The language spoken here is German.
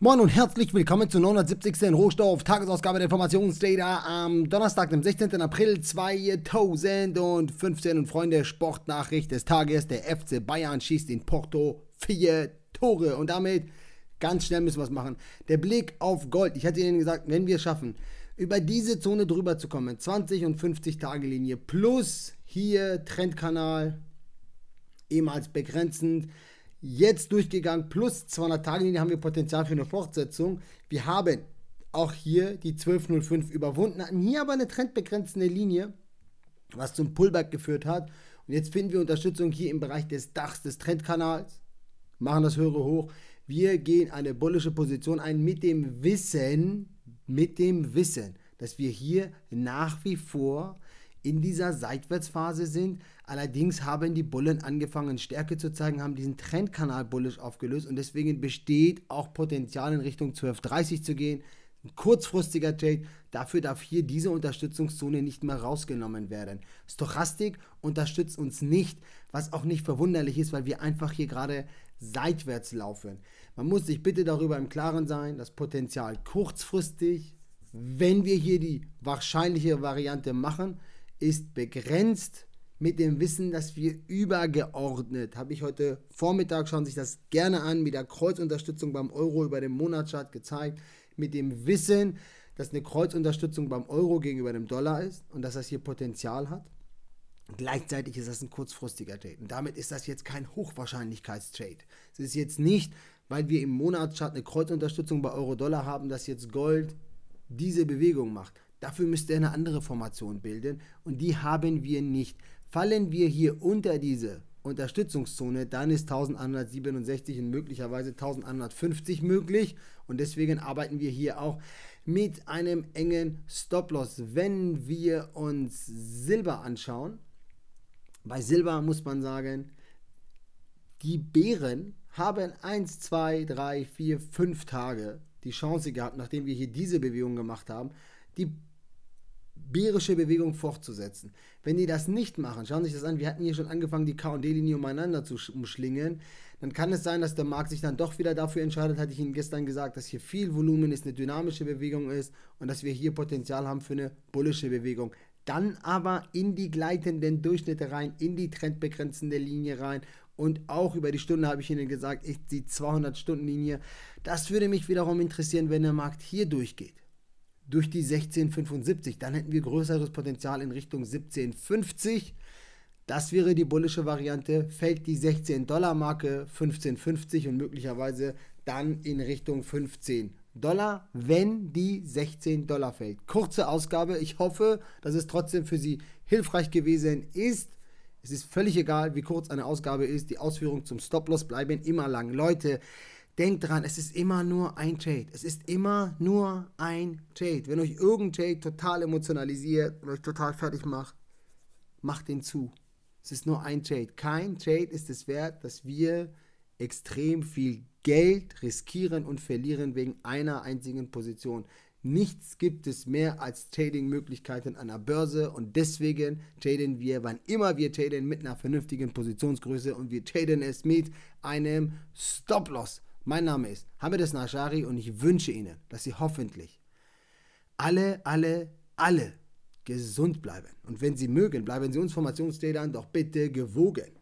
Moin und herzlich willkommen zur 970. Rohstoff Tagesausgabe der Informationsdata am Donnerstag, dem 16. April 2015. Und Freunde, Sportnachricht des Tages: Der FC Bayern schießt in Porto vier Tore. Und damit ganz schnell müssen wir es machen. Der Blick auf Gold. Ich hatte Ihnen gesagt, wenn wir es schaffen, über diese Zone drüber zu kommen, 20 und 50 Tage Linie plus hier Trendkanal, ehemals begrenzend jetzt durchgegangen, plus 200 Tage haben wir Potenzial für eine Fortsetzung. Wir haben auch hier die 1205 überwunden, hatten hier aber eine trendbegrenzende Linie, was zum Pullback geführt hat. Und jetzt finden wir Unterstützung hier im Bereich des Dachs des Trendkanals, machen das höhere hoch. Wir gehen eine bullische Position ein mit dem Wissen, mit dem Wissen, dass wir hier nach wie vor in dieser Seitwärtsphase sind. Allerdings haben die Bullen angefangen, Stärke zu zeigen, haben diesen Trendkanal bullisch aufgelöst und deswegen besteht auch Potenzial in Richtung 1230 zu gehen. Ein kurzfristiger Trade, dafür darf hier diese Unterstützungszone nicht mehr rausgenommen werden. Stochastik unterstützt uns nicht, was auch nicht verwunderlich ist, weil wir einfach hier gerade seitwärts laufen. Man muss sich bitte darüber im Klaren sein, das Potenzial kurzfristig, wenn wir hier die wahrscheinliche Variante machen, ist begrenzt mit dem Wissen, dass wir übergeordnet, habe ich heute Vormittag, schauen Sie sich das gerne an, mit der Kreuzunterstützung beim Euro über den Monatschart gezeigt, mit dem Wissen, dass eine Kreuzunterstützung beim Euro gegenüber dem Dollar ist und dass das hier Potenzial hat. Gleichzeitig ist das ein kurzfristiger Trade. Und damit ist das jetzt kein Hochwahrscheinlichkeitstrade. Es ist jetzt nicht, weil wir im Monatschart eine Kreuzunterstützung bei Euro-Dollar haben, dass jetzt Gold diese Bewegung macht. Dafür müsste er eine andere Formation bilden und die haben wir nicht. Fallen wir hier unter diese Unterstützungszone, dann ist 1167 und möglicherweise 1150 möglich und deswegen arbeiten wir hier auch mit einem engen Stop-Loss. Wenn wir uns Silber anschauen, bei Silber muss man sagen, die Bären haben 1, 2, 3, 4, 5 Tage die Chance gehabt, nachdem wir hier diese Bewegung gemacht haben, die bärische Bewegung fortzusetzen. Wenn die das nicht machen, schauen Sie sich das an, wir hatten hier schon angefangen, die KD-Linie umeinander zu umschlingen, dann kann es sein, dass der Markt sich dann doch wieder dafür entscheidet, hatte ich Ihnen gestern gesagt, dass hier viel Volumen ist, eine dynamische Bewegung ist und dass wir hier Potenzial haben für eine bullische Bewegung. Dann aber in die gleitenden Durchschnitte rein, in die trendbegrenzende Linie rein und auch über die Stunde habe ich Ihnen gesagt, die 200-Stunden-Linie. Das würde mich wiederum interessieren, wenn der Markt hier durchgeht durch die 1675. Dann hätten wir größeres Potenzial in Richtung 1750. Das wäre die bullische Variante. Fällt die 16-Dollar-Marke 1550 und möglicherweise dann in Richtung 15 Dollar, wenn die 16 Dollar fällt. Kurze Ausgabe. Ich hoffe, dass es trotzdem für Sie hilfreich gewesen ist. Es ist völlig egal, wie kurz eine Ausgabe ist. Die Ausführungen zum Stop-Loss bleiben immer lang. Leute, Denkt dran, es ist immer nur ein Trade. Es ist immer nur ein Trade. Wenn euch irgendein Trade total emotionalisiert und euch total fertig macht, macht den zu. Es ist nur ein Trade. Kein Trade ist es wert, dass wir extrem viel Geld riskieren und verlieren wegen einer einzigen Position. Nichts gibt es mehr als Trading-Möglichkeiten an der Börse und deswegen traden wir, wann immer wir traden, mit einer vernünftigen Positionsgröße und wir traden es mit einem Stop-Loss. Mein Name ist Hamid Nashari und ich wünsche Ihnen, dass Sie hoffentlich alle, alle, alle gesund bleiben. Und wenn Sie mögen, bleiben Sie uns Formationsdaten doch bitte gewogen.